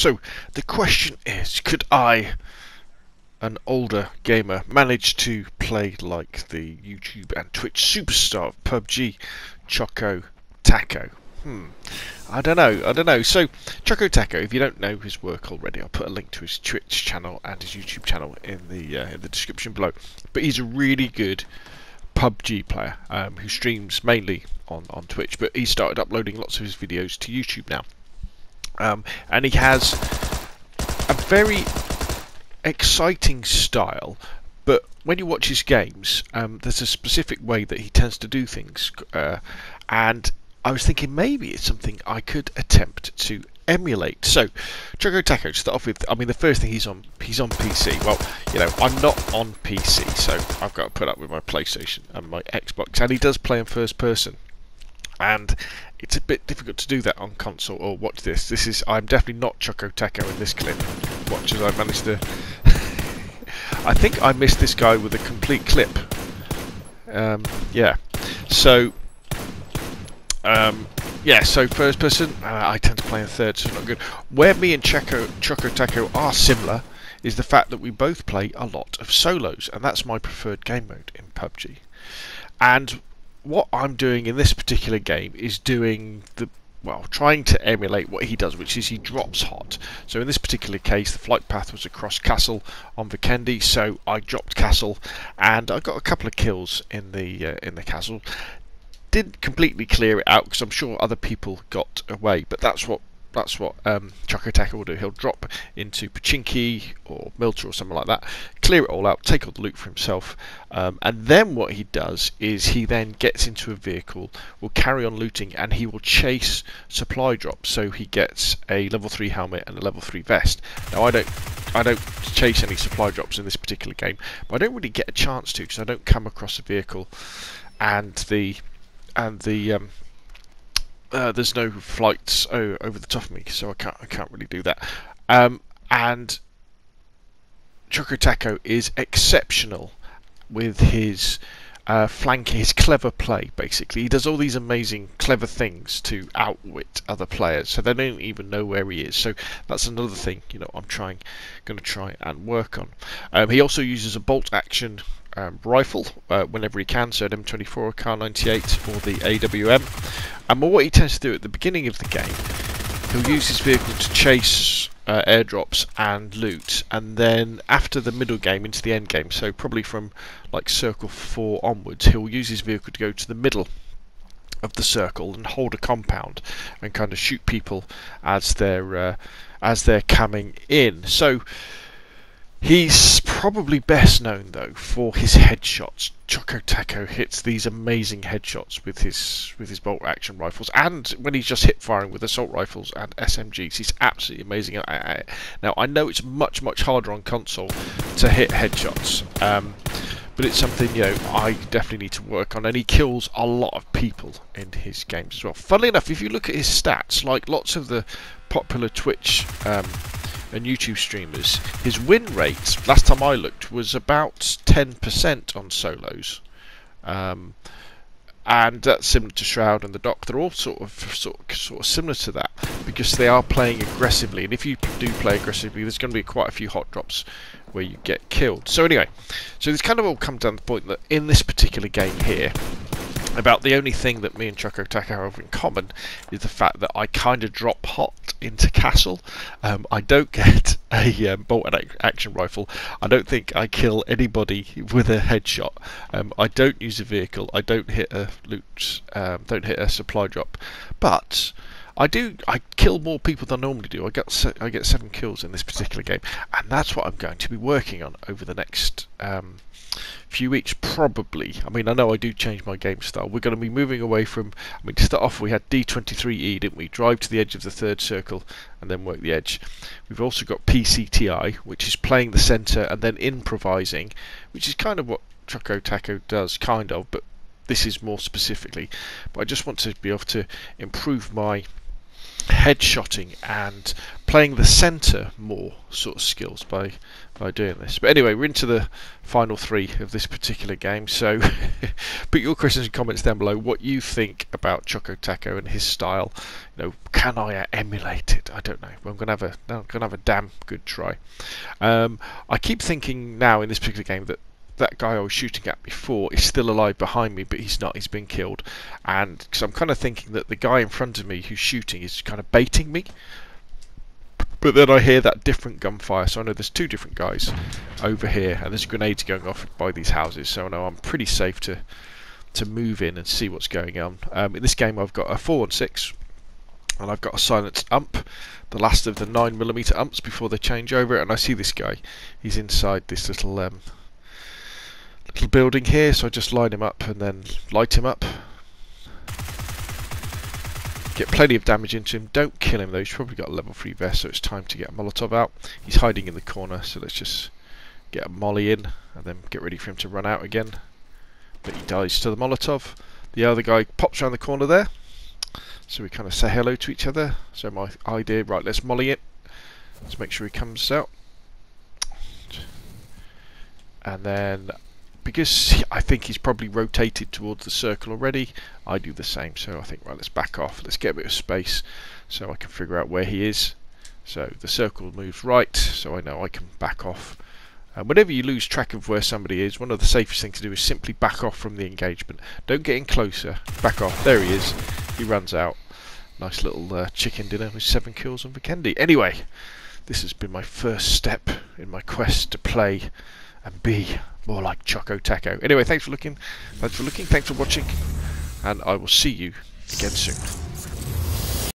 So the question is, could I, an older gamer, manage to play like the YouTube and Twitch superstar of PUBG, Choco Taco? Hmm. I don't know. I don't know. So, Choco Taco, if you don't know his work already, I'll put a link to his Twitch channel and his YouTube channel in the uh, in the description below. But he's a really good PUBG player um, who streams mainly on, on Twitch, but he started uploading lots of his videos to YouTube now. Um, and he has a very exciting style, but when you watch his games, um, there's a specific way that he tends to do things, uh, and I was thinking maybe it's something I could attempt to emulate. So, Choco Taco, to start off with, I mean, the first thing he's on, he's on PC. Well, you know, I'm not on PC, so I've got to put up with my PlayStation and my Xbox, and he does play in first person. And it's a bit difficult to do that on console. Or watch this. This is I'm definitely not Choco Taco in this clip. Watch as I managed to. I think I missed this guy with a complete clip. Um, yeah. So um, yeah, so first person, uh, I tend to play in third, so not good. Where me and Checo, Choco Taco are similar is the fact that we both play a lot of solos, and that's my preferred game mode in PUBG. And what I'm doing in this particular game is doing the well, trying to emulate what he does, which is he drops hot. So in this particular case, the flight path was across Castle on Vikendi, so I dropped Castle, and I got a couple of kills in the uh, in the Castle didn't completely clear it out because I'm sure other people got away, but that's what that's what um, Taco will do. He'll drop into Pochinki or Mylta or something like that, clear it all out, take all the loot for himself, um, and then what he does is he then gets into a vehicle, will carry on looting, and he will chase supply drops. So he gets a level three helmet and a level three vest. Now I don't. I don't chase any supply drops in this particular game, but I don't really get a chance to because I don't come across a vehicle and the and the um, uh, there's no flights over the top of me, so I can't I can't really do that. Um, and Choco Taco is exceptional with his uh, flank, his clever play. Basically, he does all these amazing, clever things to outwit other players, so they don't even know where he is. So that's another thing, you know, I'm trying, going to try and work on. Um, he also uses a bolt action um, rifle uh, whenever he can, so an M24, Kar 98, or the AWM. And what he tends to do at the beginning of the game, he'll use his vehicle to chase uh, airdrops and loot, and then after the middle game into the end game, so probably from like circle 4 onwards, he'll use his vehicle to go to the middle of the circle and hold a compound and kind of shoot people as they're uh, as they're coming in. So He's probably best known though for his headshots. Choco Taco hits these amazing headshots with his with his bolt action rifles, and when he's just hip firing with assault rifles and SMGs, he's absolutely amazing. Now I know it's much much harder on console to hit headshots, um, but it's something you know I definitely need to work on. And he kills a lot of people in his games as well. Funnily enough, if you look at his stats, like lots of the popular Twitch. Um, and YouTube streamers, his win rate, last time I looked, was about 10% on solos. Um, and that's similar to Shroud and the Doc. They're all sort of, sort sort of similar to that because they are playing aggressively. And if you do play aggressively, there's going to be quite a few hot drops where you get killed. So anyway, so this kind of all comes down to the point that in this particular game here, about the only thing that me and Choco Taco have in common is the fact that I kind of drop hot into Castle. Um, I don't get a um, bolt action rifle. I don't think I kill anybody with a headshot. Um, I don't use a vehicle. I don't hit a loot. Um, don't hit a supply drop. But I do. I kill more people than I normally do. I get se- I get seven kills in this particular game, and that's what I'm going to be working on over the next um, few weeks, probably. I mean, I know I do change my game style. We're going to be moving away from. I mean, to start off, we had D23E, didn't we? Drive to the edge of the third circle and then work the edge. We've also got PCTI, which is playing the centre and then improvising, which is kind of what Choco Taco does, kind of, but this is more specifically. But I just want to be able to improve my headshotting and playing the centre more sort of skills by by doing this. But anyway, we're into the final three of this particular game. So put your questions and comments down below what you think about Choco Taco and his style. You know, can I emulate it? I don't know. I'm gonna have a I'm gonna have a damn good try. Um, I keep thinking now in this particular game that that guy I was shooting at before is still alive behind me, but he's not. He's been killed, and because I'm kind of thinking that the guy in front of me who's shooting is kind of baiting me. But then I hear that different gunfire, so I know there's two different guys over here, and there's grenades going off by these houses, so I know I'm pretty safe to to move in and see what's going on. Um, in this game, I've got a 4 and 6, and I've got a silenced ump, the last of the 9mm umps before they change over, and I see this guy. He's inside this little um, little building here, so I just line him up and then light him up. Get plenty of damage into him. Don't kill him though, he's probably got a level 3 vest, so it's time to get a Molotov out. He's hiding in the corner, so let's just get a molly in and then get ready for him to run out again. But he dies to the Molotov. The other guy pops around the corner there. So we kind of say hello to each other. So my idea, right, let's molly it. Let's make sure he comes out. And then because I think he's probably rotated towards the circle already, I do the same. So I think, right, let's back off. Let's get a bit of space so I can figure out where he is. So the circle moves right, so I know I can back off. And whenever you lose track of where somebody is, one of the safest things to do is simply back off from the engagement. Don't get in closer. Back off. There he is. He runs out. Nice little uh, chicken dinner with seven kills on Vikendi. Anyway, this has been my first step in my quest to play and be more like Choco Taco. Anyway, thanks for looking. Thanks for looking. Thanks for watching. And I will see you again soon.